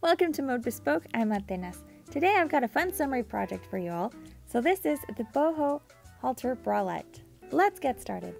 Welcome to Mode Bespoke, I'm Atenas. Today I've got a fun summery project for you all. So this is the boho halter bralette. Let's get started.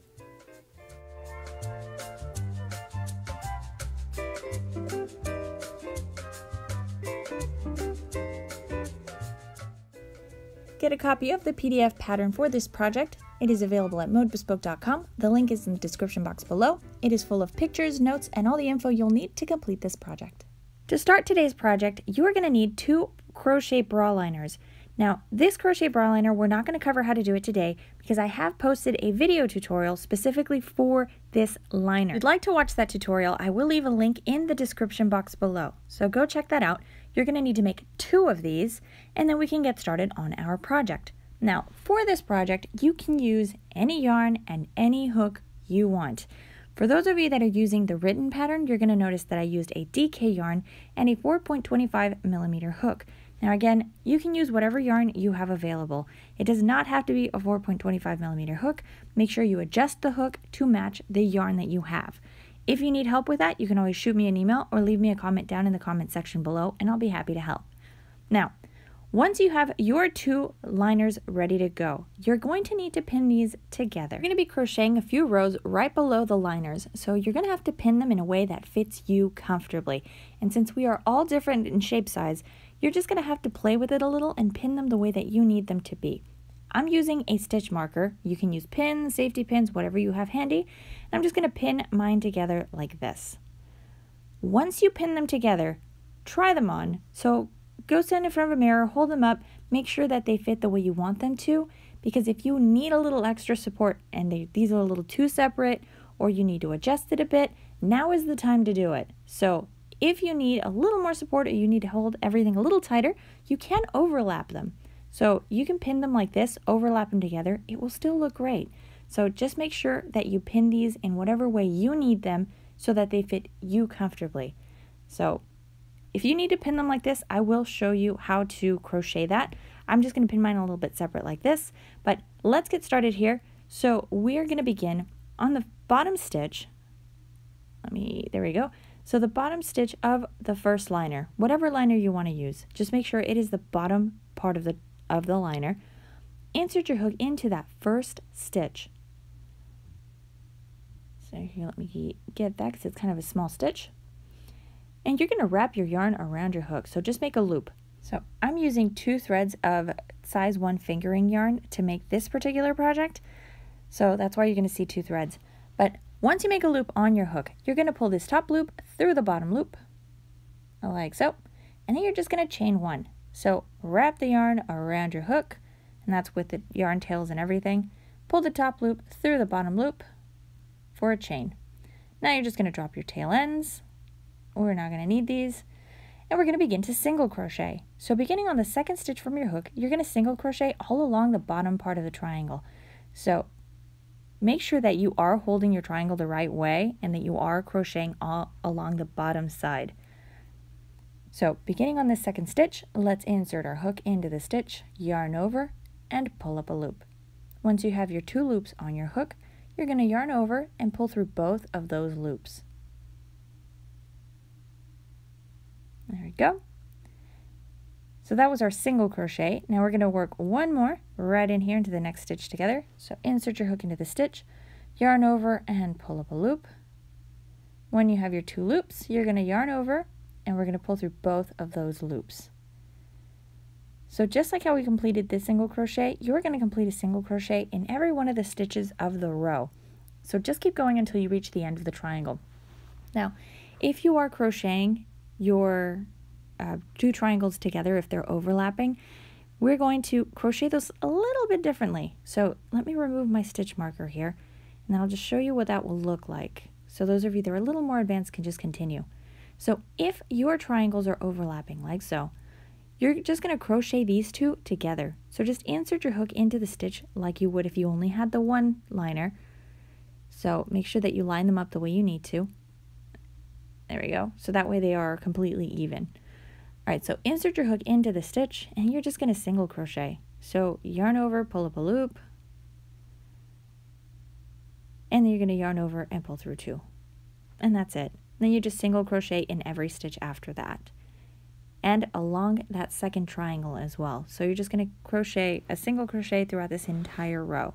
Get a copy of the PDF pattern for this project. It is available at modebespoke.com. The link is in the description box below. It is full of pictures, notes, and all the info you'll need to complete this project. To start today's project, you are going to need two crochet bra liners. Now, this crochet bra liner, we're not going to cover how to do it today because I have posted a video tutorial specifically for this liner. If you'd like to watch that tutorial, I will leave a link in the description box below. So go check that out. You're going to need to make two of these and then we can get started on our project. Now, for this project, you can use any yarn and any hook you want. For those of you that are using the written pattern, you're going to notice that I used a DK yarn and a 4.25 millimeter hook. Now again, you can use whatever yarn you have available. It does not have to be a 4.25 millimeter hook. Make sure you adjust the hook to match the yarn that you have. If you need help with that, you can always shoot me an email or leave me a comment down in the comment section below and I'll be happy to help. Now, once you have your two liners ready to go, you're going to need to pin these together. You're going to be crocheting a few rows right below the liners, so you're going to have to pin them in a way that fits you comfortably. And since we are all different in shape size, you're just going to have to play with it a little and pin them the way that you need them to be. I'm using a stitch marker. You can use pins, safety pins, whatever you have handy. And I'm just going to pin mine together like this. Once you pin them together, try them on. So go stand in front of a mirror, hold them up, make sure that they fit the way you want them to. Because if you need a little extra support and they, these are a little too separate or you need to adjust it a bit, now is the time to do it. So if you need a little more support or you need to hold everything a little tighter, you can overlap them. So you can pin them like this, overlap them together. It will still look great. So just make sure that you pin these in whatever way you need them so that they fit you comfortably. So if you need to pin them like this, I will show you how to crochet that. I'm just going to pin mine a little bit separate like this, but let's get started here. So we are going to begin on the bottom stitch. Let me, there we go. So the bottom stitch of the first liner, whatever liner you want to use, just make sure it is the bottom part of the, of the liner. Insert your hook into that first stitch. So here, let me get that because it's kind of a small stitch. And you're going to wrap your yarn around your hook, so just make a loop. So I'm using two threads of size 1 fingering yarn to make this particular project. So that's why you're going to see two threads. But once you make a loop on your hook, you're going to pull this top loop through the bottom loop, like so. And then you're just going to chain one. So wrap the yarn around your hook, and that's with the yarn tails and everything. Pull the top loop through the bottom loop for a chain. Now you're just going to drop your tail ends, we're not going to need these. And we're going to begin to single crochet. So beginning on the second stitch from your hook, you're going to single crochet all along the bottom part of the triangle. So make sure that you are holding your triangle the right way and that you are crocheting all along the bottom side. So beginning on the second stitch, let's insert our hook into the stitch, yarn over, and pull up a loop. Once you have your two loops on your hook, you're going to yarn over and pull through both of those loops. There we go. So that was our single crochet. Now we're going to work one more right in here into the next stitch together. So insert your hook into the stitch, yarn over and pull up a loop. When you have your two loops, you're going to yarn over and we're going to pull through both of those loops. So just like how we completed this single crochet, you're going to complete a single crochet in every one of the stitches of the row. So just keep going until you reach the end of the triangle. Now, if you are crocheting your uh, two triangles together if they're overlapping, we're going to crochet those a little bit differently. So let me remove my stitch marker here, and I'll just show you what that will look like. So those of you that are a little more advanced can just continue. So if your triangles are overlapping like so, you're just going to crochet these two together. So just insert your hook into the stitch like you would if you only had the one liner. So make sure that you line them up the way you need to. There we go. So that way they are completely even. All right, so insert your hook into the stitch and you're just going to single crochet. So yarn over, pull up a loop, and then you're going to yarn over and pull through two. And that's it. Then you just single crochet in every stitch after that. and along that second triangle as well. So you're just going to crochet a single crochet throughout this entire row.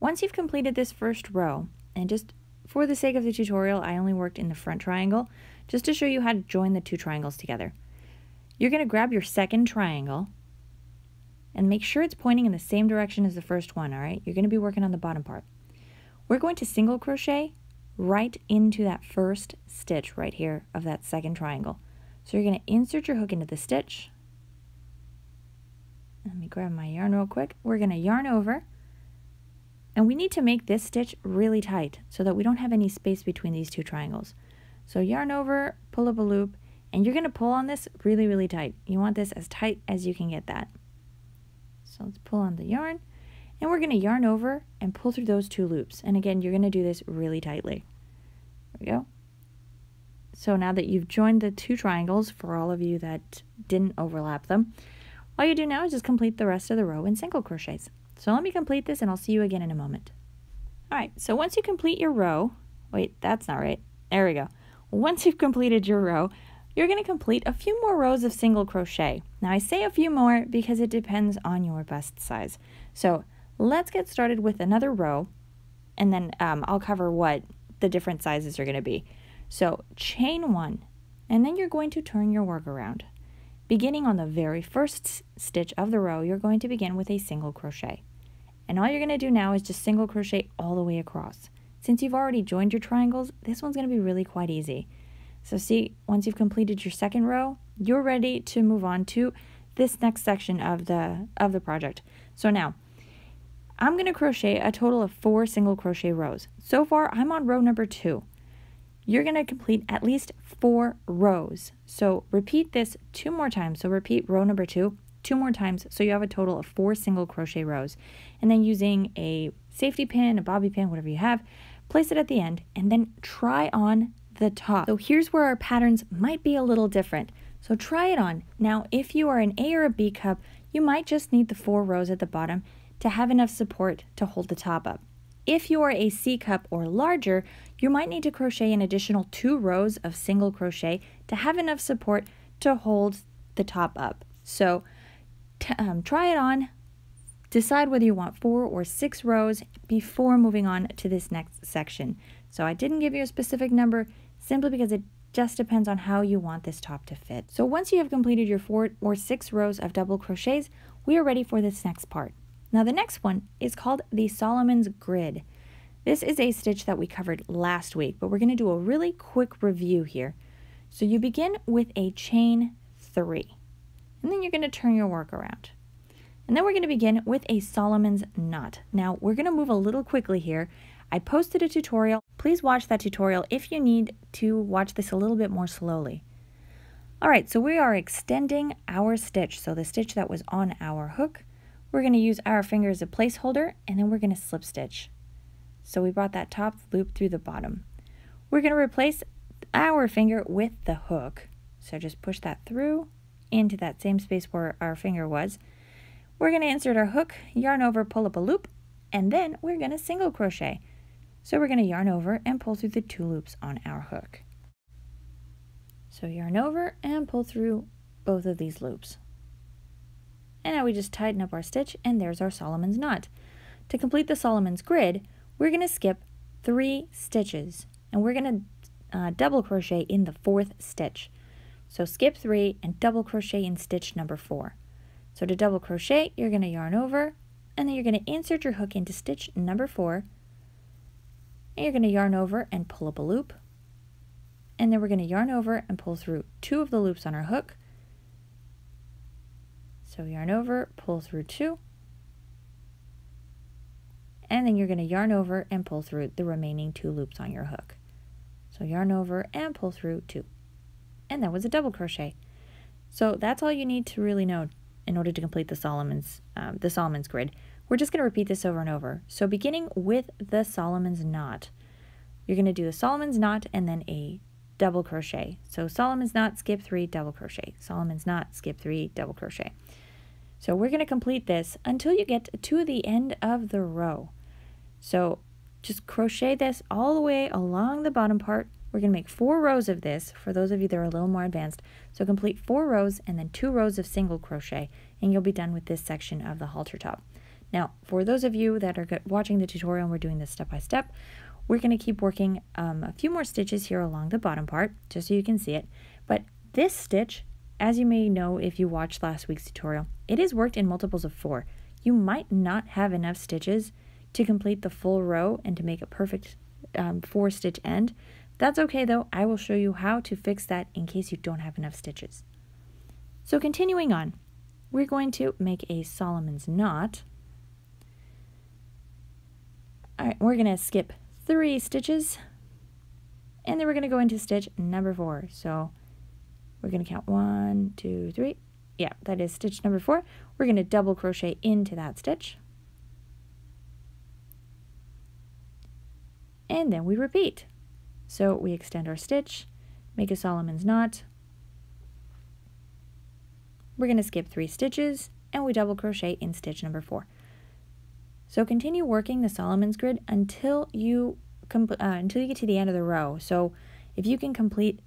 Once you've completed this first row, and just for the sake of the tutorial, I only worked in the front triangle, just to show you how to join the two triangles together. You're going to grab your second triangle and make sure it's pointing in the same direction as the first one, all right? You're going to be working on the bottom part. We're going to single crochet right into that first stitch right here of that second triangle. So you're going to insert your hook into the stitch. Let me grab my yarn real quick. We're going to yarn over. And we need to make this stitch really tight so that we don't have any space between these two triangles. So yarn over, pull up a loop, and you're going to pull on this really, really tight. You want this as tight as you can get that. So let's pull on the yarn. And we're going to yarn over and pull through those two loops. And again, you're going to do this really tightly. There we go. So now that you've joined the two triangles, for all of you that didn't overlap them, all you do now is just complete the rest of the row in single crochets. So let me complete this and I'll see you again in a moment. All right, so once you complete your row, wait, that's not right. There we go. Once you've completed your row, you're going to complete a few more rows of single crochet. Now I say a few more because it depends on your bust size. So let's get started with another row and then um, I'll cover what the different sizes are going to be. So chain one, and then you're going to turn your work around. Beginning on the very first stitch of the row, you're going to begin with a single crochet. And all you're going to do now is just single crochet all the way across. Since you've already joined your triangles, this one's going to be really quite easy. So see, once you've completed your second row, you're ready to move on to this next section of the of the project. So now, I'm going to crochet a total of four single crochet rows. So far, I'm on row number two. You're going to complete at least four rows. So repeat this two more times. So repeat row number two two more times so you have a total of four single crochet rows. And then using a safety pin, a bobby pin, whatever you have, place it at the end and then try on the top. So here's where our patterns might be a little different. So try it on. Now, if you are an A or a B cup, you might just need the four rows at the bottom to have enough support to hold the top up. If you are a C cup or larger, you might need to crochet an additional two rows of single crochet to have enough support to hold the top up. So um, try it on, decide whether you want four or six rows before moving on to this next section. So I didn't give you a specific number simply because it just depends on how you want this top to fit. So once you have completed your four or six rows of double crochets, we are ready for this next part. Now the next one is called the Solomon's Grid. This is a stitch that we covered last week, but we're going to do a really quick review here. So you begin with a chain three, and then you're going to turn your work around. And then we're going to begin with a Solomon's knot. Now we're going to move a little quickly here. I posted a tutorial. Please watch that tutorial if you need to watch this a little bit more slowly. All right, so we are extending our stitch. So the stitch that was on our hook we're going to use our finger as a placeholder and then we're going to slip stitch. So we brought that top loop through the bottom. We're going to replace our finger with the hook. So just push that through into that same space where our finger was. We're going to insert our hook, yarn over, pull up a loop, and then we're going to single crochet. So we're going to yarn over and pull through the two loops on our hook. So yarn over and pull through both of these loops. And now we just tighten up our stitch and there's our Solomon's knot. To complete the Solomon's grid, we're going to skip three stitches and we're going to uh, double crochet in the fourth stitch. So skip three and double crochet in stitch number four. So to double crochet, you're going to yarn over and then you're going to insert your hook into stitch number four and you're going to yarn over and pull up a loop and then we're going to yarn over and pull through two of the loops on our hook so yarn over, pull through two, and then you're going to yarn over and pull through the remaining two loops on your hook. So yarn over and pull through two. And that was a double crochet. So that's all you need to really know in order to complete the Solomon's, um, the Solomon's grid. We're just going to repeat this over and over. So beginning with the Solomon's knot, you're going to do the Solomon's knot and then a double crochet. So Solomon's knot, skip three, double crochet. Solomon's knot, skip three, double crochet. So we're going to complete this until you get to the end of the row. So just crochet this all the way along the bottom part we're going to make four rows of this for those of you that are a little more advanced. So complete four rows and then two rows of single crochet and you'll be done with this section of the halter top. Now, for those of you that are watching the tutorial and we're doing this step by step, we're going to keep working um, a few more stitches here along the bottom part, just so you can see it. But this stitch, as you may know if you watched last week's tutorial, it is worked in multiples of four. You might not have enough stitches to complete the full row and to make a perfect um, four stitch end. That's okay though, I will show you how to fix that in case you don't have enough stitches. So continuing on, we're going to make a Solomon's knot. Alright, we're going to skip three stitches and then we're going to go into stitch number four. So we're going to count one, two, three. Yeah, that is stitch number four. We're going to double crochet into that stitch. And then we repeat. So we extend our stitch, make a Solomon's knot. We're going to skip three stitches and we double crochet in stitch number four. So continue working the Solomon's grid until you uh, until you get to the end of the row. So if you can complete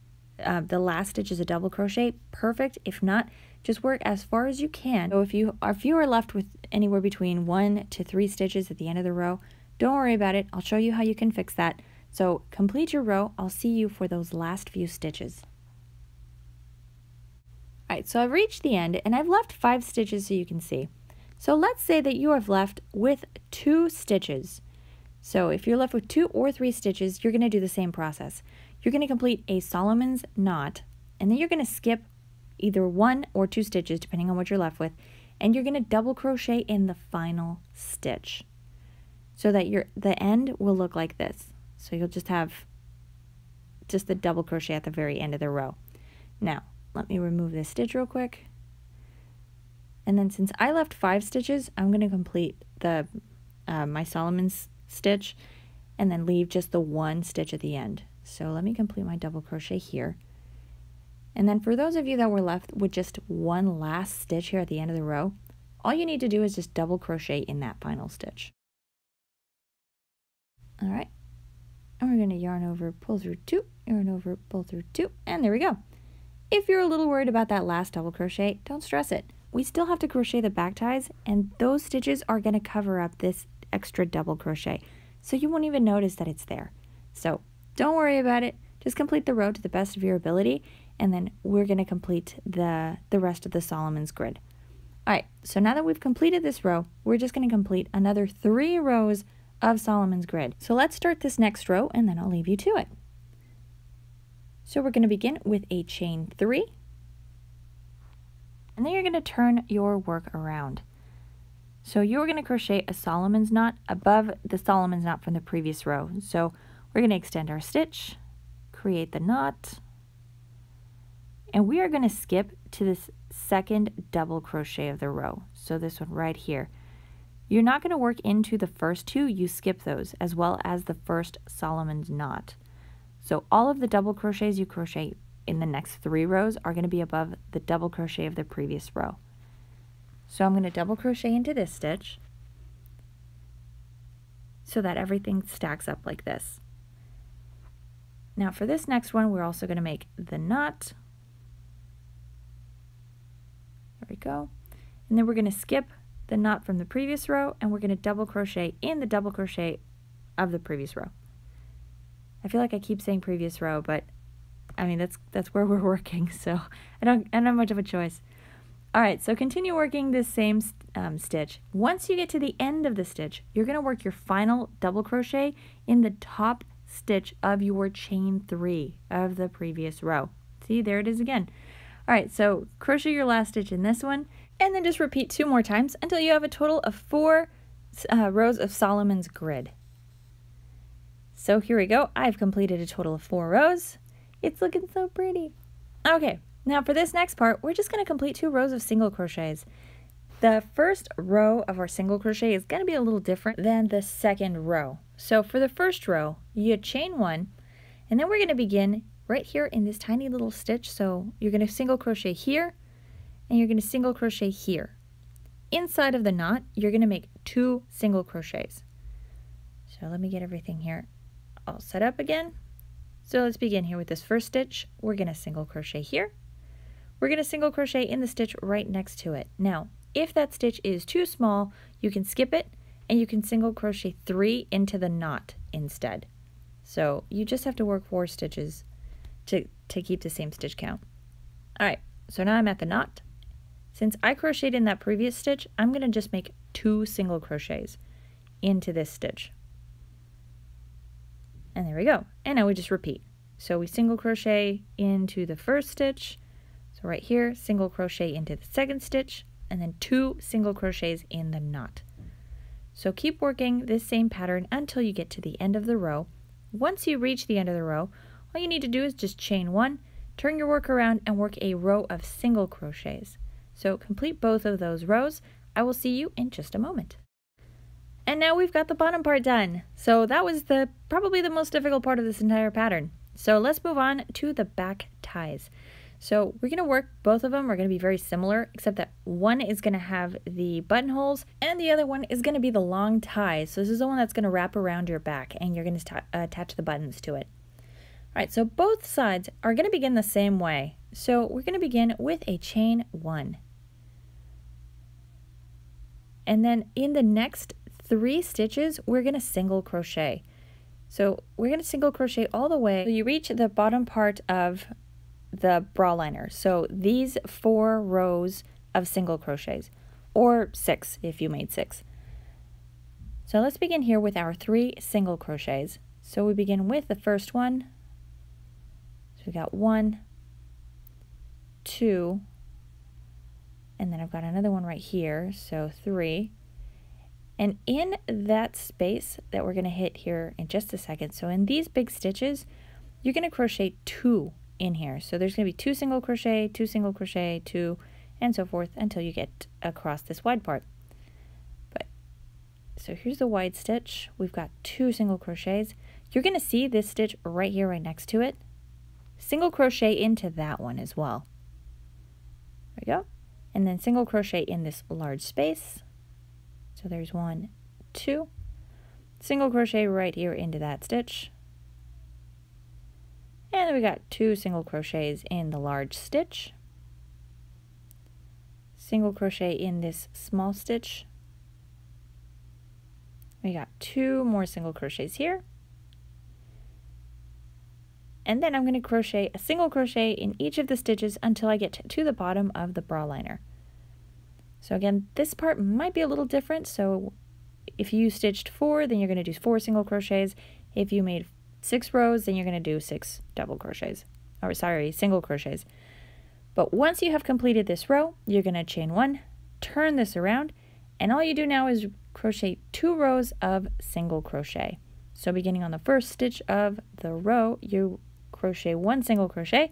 uh, the last stitch is a double crochet, perfect. If not, just work as far as you can. So if you if you are left with anywhere between one to three stitches at the end of the row, don't worry about it. I'll show you how you can fix that. So complete your row. I'll see you for those last few stitches. Alright, so I've reached the end and I've left five stitches so you can see. So let's say that you have left with two stitches. So if you're left with two or three stitches, you're going to do the same process. You're going to complete a Solomon's knot, and then you're going to skip either one or two stitches, depending on what you're left with, and you're going to double crochet in the final stitch so that your the end will look like this. So you'll just have just the double crochet at the very end of the row. Now, let me remove this stitch real quick. And then since I left five stitches, I'm going to complete the uh, my Solomon's stitch and then leave just the one stitch at the end. So let me complete my double crochet here. And then for those of you that were left with just one last stitch here at the end of the row, all you need to do is just double crochet in that final stitch. All right, and we're going to yarn over, pull through two, yarn over, pull through two, and there we go. If you're a little worried about that last double crochet, don't stress it. We still have to crochet the back ties, and those stitches are going to cover up this extra double crochet, so you won't even notice that it's there. So don't worry about it. Just complete the row to the best of your ability, and then we're going to complete the, the rest of the Solomon's grid. All right, so now that we've completed this row, we're just going to complete another three rows of Solomon's grid. So let's start this next row, and then I'll leave you to it. So we're going to begin with a chain three, and then you're going to turn your work around. So you're going to crochet a Solomon's knot above the Solomon's knot from the previous row. So we're going to extend our stitch, create the knot, and we are going to skip to this second double crochet of the row. So this one right here. You're not going to work into the first two, you skip those, as well as the first Solomon's knot. So all of the double crochets you crochet in the next three rows are going to be above the double crochet of the previous row. So I'm going to double crochet into this stitch so that everything stacks up like this. Now for this next one, we're also going to make the knot. There we go. And then we're going to skip the knot from the previous row and we're going to double crochet in the double crochet of the previous row. I feel like I keep saying previous row, but I mean, that's that's where we're working, so I don't, I don't have much of a choice. All right, so continue working this same um, stitch. Once you get to the end of the stitch, you're going to work your final double crochet in the top stitch of your chain three of the previous row. See, there it is again. All right, so crochet your last stitch in this one, and then just repeat two more times until you have a total of four uh, rows of Solomon's grid. So here we go. I've completed a total of four rows. It's looking so pretty. Okay, now for this next part, we're just going to complete two rows of single crochets. The first row of our single crochet is going to be a little different than the second row. So for the first row, you chain one, and then we're going to begin right here in this tiny little stitch. So you're going to single crochet here, and you're going to single crochet here. Inside of the knot, you're going to make two single crochets. So let me get everything here all set up again. So let's begin here with this first stitch. We're going to single crochet here. We're going to single crochet in the stitch right next to it. Now, if that stitch is too small, you can skip it and you can single crochet three into the knot instead. So you just have to work four stitches to, to keep the same stitch count. All right, so now I'm at the knot. Since I crocheted in that previous stitch, I'm going to just make two single crochets into this stitch. And there we go. And now we just repeat. So we single crochet into the first stitch. So right here, single crochet into the second stitch, and then two single crochets in the knot. So keep working this same pattern until you get to the end of the row. Once you reach the end of the row, all you need to do is just chain one, turn your work around, and work a row of single crochets. So complete both of those rows. I will see you in just a moment. And now we've got the bottom part done. So that was the probably the most difficult part of this entire pattern. So let's move on to the back ties. So we're going to work both of them are going to be very similar except that one is going to have the buttonholes and the other one is going to be the long ties. So this is the one that's going to wrap around your back and you're going to uh, attach the buttons to it. All right, so both sides are going to begin the same way. So we're going to begin with a chain one. And then in the next three stitches, we're going to single crochet. So we're going to single crochet all the way. You reach the bottom part of the bra liner. So these four rows of single crochets, or six if you made six. So let's begin here with our three single crochets. So we begin with the first one. So we got one, two, and then I've got another one right here, so three. And in that space that we're going to hit here in just a second, so in these big stitches, you're going to crochet two in here. So there's going to be two single crochet, two single crochet, two, and so forth until you get across this wide part. But So here's the wide stitch. We've got two single crochets. You're going to see this stitch right here, right next to it. Single crochet into that one as well. There we go. And then single crochet in this large space. So there's one, two. Single crochet right here into that stitch. And we got two single crochets in the large stitch, single crochet in this small stitch. We got two more single crochets here. And then I'm going to crochet a single crochet in each of the stitches until I get to the bottom of the bra liner. So again, this part might be a little different. So if you stitched four, then you're going to do four single crochets. If you made six rows, then you're going to do six double crochets, or sorry, single crochets. But once you have completed this row, you're going to chain one, turn this around, and all you do now is crochet two rows of single crochet. So beginning on the first stitch of the row, you crochet one single crochet,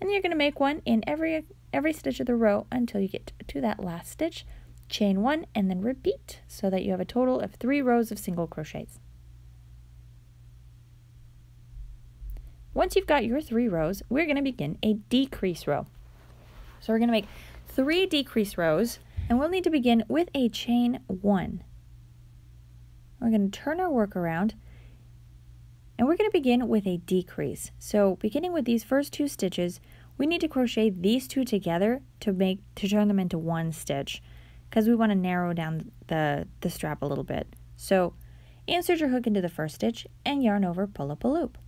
and you're going to make one in every every stitch of the row until you get to that last stitch. Chain one and then repeat so that you have a total of three rows of single crochets. Once you've got your three rows, we're going to begin a decrease row. So we're going to make three decrease rows, and we'll need to begin with a chain one. We're going to turn our work around, and we're going to begin with a decrease. So beginning with these first two stitches, we need to crochet these two together to make to turn them into one stitch because we want to narrow down the, the strap a little bit. So insert your hook into the first stitch and yarn over, pull up a loop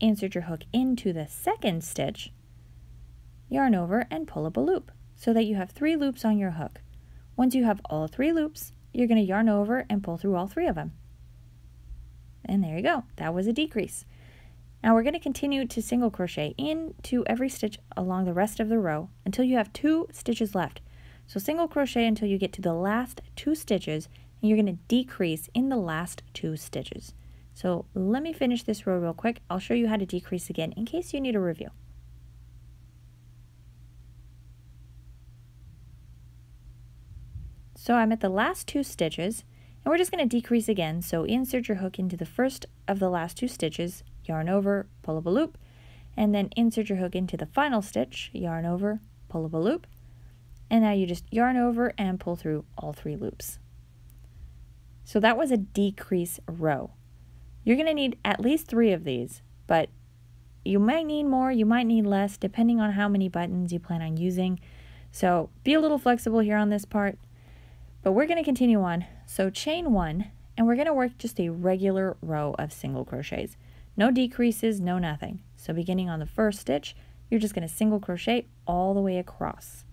insert your hook into the second stitch, yarn over and pull up a loop so that you have three loops on your hook. Once you have all three loops, you're going to yarn over and pull through all three of them. And there you go. That was a decrease. Now we're going to continue to single crochet into every stitch along the rest of the row until you have two stitches left. So single crochet until you get to the last two stitches and you're going to decrease in the last two stitches. So let me finish this row real quick. I'll show you how to decrease again in case you need a review. So I'm at the last two stitches and we're just going to decrease again. So insert your hook into the first of the last two stitches, yarn over, pull up a loop, and then insert your hook into the final stitch, yarn over, pull up a loop, and now you just yarn over and pull through all three loops. So that was a decrease row. You're going to need at least three of these, but you might need more, you might need less, depending on how many buttons you plan on using. So be a little flexible here on this part. But we're going to continue on. So chain one, and we're going to work just a regular row of single crochets. No decreases, no nothing. So beginning on the first stitch, you're just going to single crochet all the way across.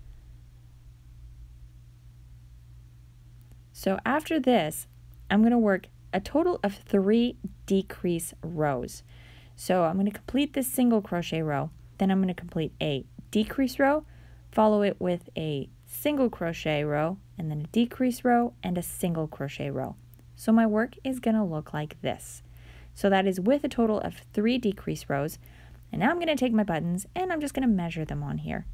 So after this, I'm going to work a total of three decrease rows. So I'm going to complete this single crochet row, then I'm going to complete a decrease row, follow it with a single crochet row, and then a decrease row and a single crochet row. So my work is going to look like this. So that is with a total of three decrease rows. And now I'm going to take my buttons and I'm just going to measure them on here.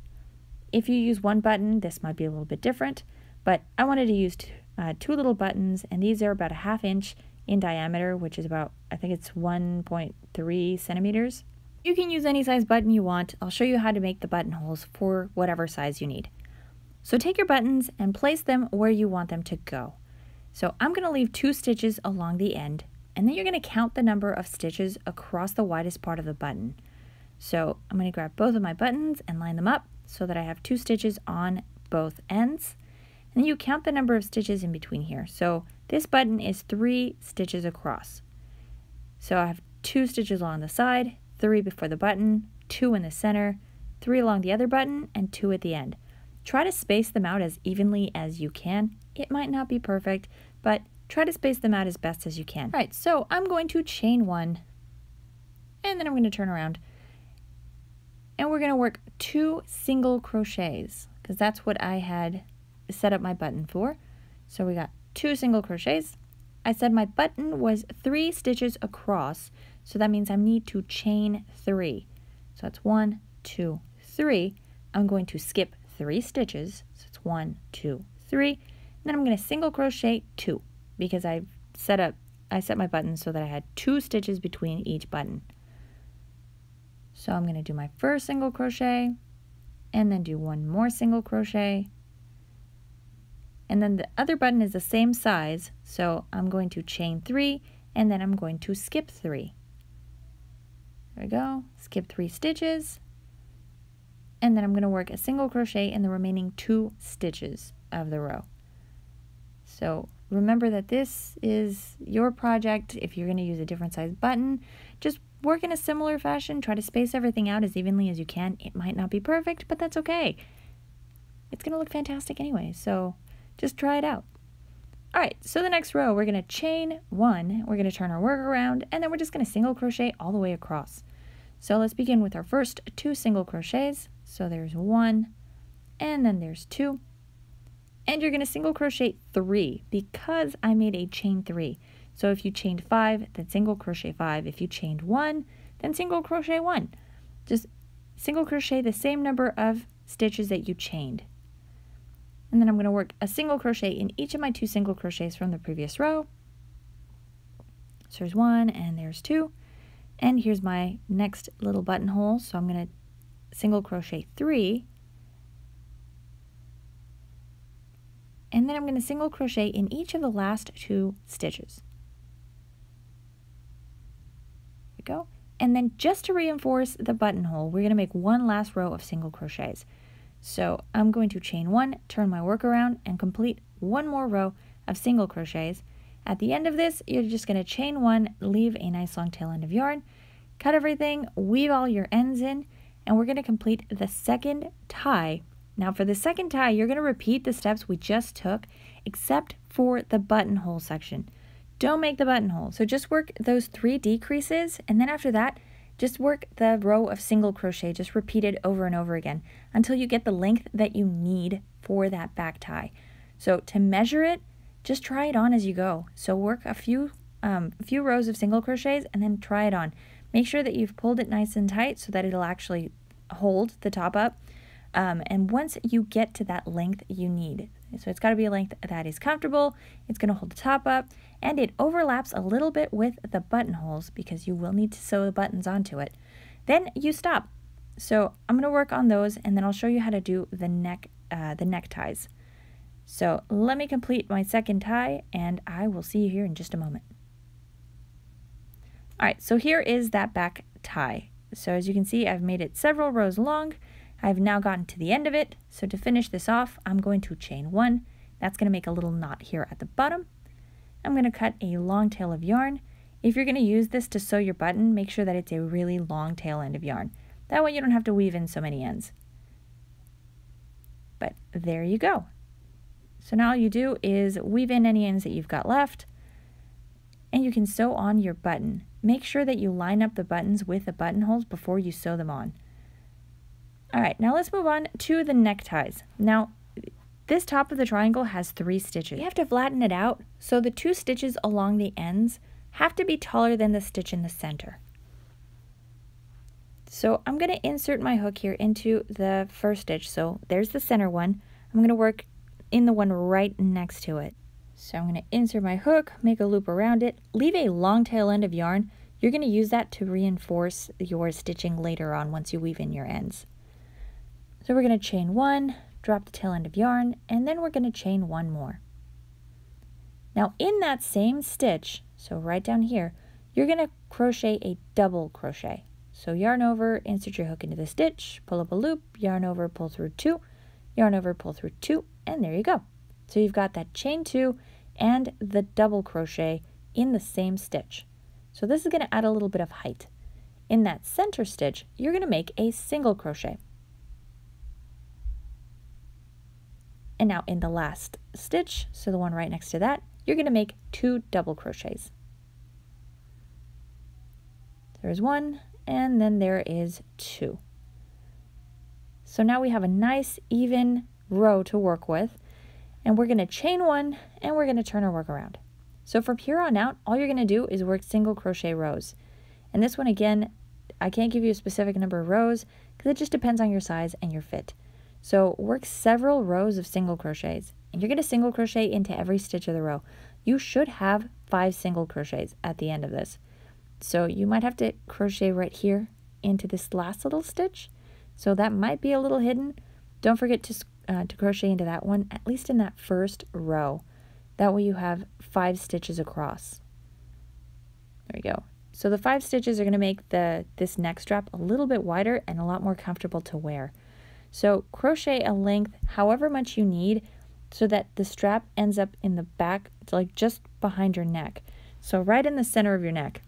If you use one button, this might be a little bit different, but I wanted to use uh, two little buttons, and these are about a half inch in diameter, which is about, I think it's 1.3 centimeters. You can use any size button you want. I'll show you how to make the buttonholes for whatever size you need. So take your buttons and place them where you want them to go. So I'm going to leave two stitches along the end, and then you're going to count the number of stitches across the widest part of the button. So I'm going to grab both of my buttons and line them up so that I have two stitches on both ends. And then you count the number of stitches in between here. So this button is three stitches across. So I have two stitches along the side, three before the button, two in the center, three along the other button, and two at the end. Try to space them out as evenly as you can. It might not be perfect, but try to space them out as best as you can. All right, so I'm going to chain one, and then I'm going to turn around. And we're going to work two single crochets, because that's what I had set up my button for. So we got two single crochets. I said my button was three stitches across, so that means I need to chain three. So that's one, two, three. I'm going to skip three stitches, so it's one, two, three. And then I'm going to single crochet two because I set up, I set my button so that I had two stitches between each button. So I'm going to do my first single crochet and then do one more single crochet and then the other button is the same size, so I'm going to chain three and then I'm going to skip three. There we go, skip three stitches, and then I'm going to work a single crochet in the remaining two stitches of the row. So remember that this is your project. If you're going to use a different size button, just work in a similar fashion. Try to space everything out as evenly as you can. It might not be perfect, but that's okay. It's going to look fantastic anyway. So just try it out. All right, so the next row, we're gonna chain one, we're gonna turn our work around, and then we're just gonna single crochet all the way across. So let's begin with our first two single crochets. So there's one, and then there's two. And you're gonna single crochet three because I made a chain three. So if you chained five, then single crochet five. If you chained one, then single crochet one. Just single crochet the same number of stitches that you chained and then I'm going to work a single crochet in each of my two single crochets from the previous row. So there's one and there's two. And here's my next little buttonhole. So I'm going to single crochet three. And then I'm going to single crochet in each of the last two stitches. There we go. And then just to reinforce the buttonhole, we're going to make one last row of single crochets. So I'm going to chain one, turn my work around, and complete one more row of single crochets. At the end of this, you're just going to chain one, leave a nice long tail end of yarn, cut everything, weave all your ends in, and we're going to complete the second tie. Now for the second tie, you're going to repeat the steps we just took, except for the buttonhole section. Don't make the buttonhole. So just work those three decreases, and then after that, just work the row of single crochet, just repeat it over and over again until you get the length that you need for that back tie. So to measure it, just try it on as you go. So work a few um, a few rows of single crochets and then try it on. Make sure that you've pulled it nice and tight so that it'll actually hold the top up. Um, and once you get to that length you need, so it's got to be a length that is comfortable, it's going to hold the top up, and it overlaps a little bit with the buttonholes because you will need to sew the buttons onto it. Then you stop. So I'm going to work on those and then I'll show you how to do the neck uh, the neck ties. So let me complete my second tie and I will see you here in just a moment. All right, so here is that back tie. So as you can see, I've made it several rows long. I've now gotten to the end of it. So to finish this off, I'm going to chain one. That's going to make a little knot here at the bottom. I'm going to cut a long tail of yarn. If you're going to use this to sew your button, make sure that it's a really long tail end of yarn. That way you don't have to weave in so many ends. But there you go. So now all you do is weave in any ends that you've got left and you can sew on your button. Make sure that you line up the buttons with the buttonholes before you sew them on. All right, now let's move on to the neckties. Now, this top of the triangle has three stitches. You have to flatten it out, so the two stitches along the ends have to be taller than the stitch in the center. So I'm going to insert my hook here into the first stitch. So there's the center one. I'm going to work in the one right next to it. So I'm going to insert my hook, make a loop around it, leave a long tail end of yarn. You're going to use that to reinforce your stitching later on once you weave in your ends. So we're going to chain one, drop the tail end of yarn, and then we're going to chain one more. Now in that same stitch, so right down here, you're going to crochet a double crochet. So yarn over, insert your hook into the stitch, pull up a loop, yarn over, pull through two, yarn over, pull through two, and there you go. So you've got that chain two and the double crochet in the same stitch. So this is going to add a little bit of height. In that center stitch, you're going to make a single crochet. And now in the last stitch, so the one right next to that, you're going to make two double crochets. There's one, and then there is two. So now we have a nice even row to work with and we're going to chain one and we're going to turn our work around. So from here on out, all you're going to do is work single crochet rows. And this one again, I can't give you a specific number of rows because it just depends on your size and your fit. So work several rows of single crochets and you're going to single crochet into every stitch of the row. You should have five single crochets at the end of this. So you might have to crochet right here into this last little stitch. So that might be a little hidden. Don't forget to uh, to crochet into that one, at least in that first row. That way you have five stitches across. There we go. So the five stitches are going to make the this neck strap a little bit wider and a lot more comfortable to wear. So crochet a length however much you need so that the strap ends up in the back, like just behind your neck. So right in the center of your neck.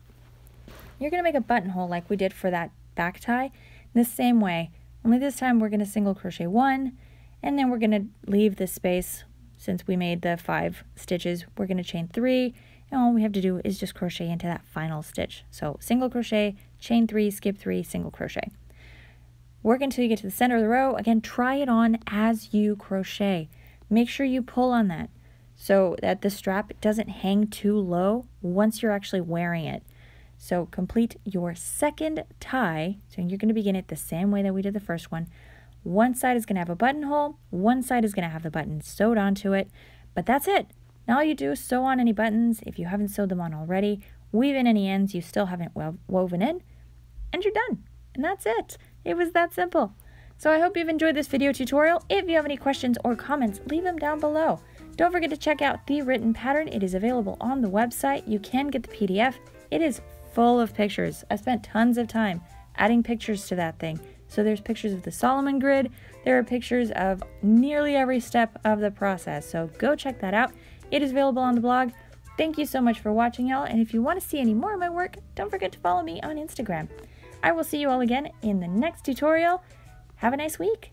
You're going to make a buttonhole like we did for that back tie the same way, only this time we're going to single crochet one, and then we're going to leave this space since we made the five stitches we're going to chain three. And all we have to do is just crochet into that final stitch. So single crochet chain three skip three single crochet. Work until you get to the center of the row. Again try it on as you crochet. Make sure you pull on that so that the strap doesn't hang too low once you're actually wearing it. So complete your second tie. So you're going to begin it the same way that we did the first one one side is going to have a buttonhole, one side is going to have the button sewed onto it, but that's it. Now all you do is sew on any buttons if you haven't sewed them on already, weave in any ends you still haven't wo woven in, and you're done. And that's it. It was that simple. So I hope you've enjoyed this video tutorial. If you have any questions or comments, leave them down below. Don't forget to check out the written pattern. It is available on the website. You can get the PDF. It is full of pictures. I spent tons of time adding pictures to that thing. So there's pictures of the Solomon grid. There are pictures of nearly every step of the process. So go check that out. It is available on the blog. Thank you so much for watching, y'all. And if you want to see any more of my work, don't forget to follow me on Instagram. I will see you all again in the next tutorial. Have a nice week.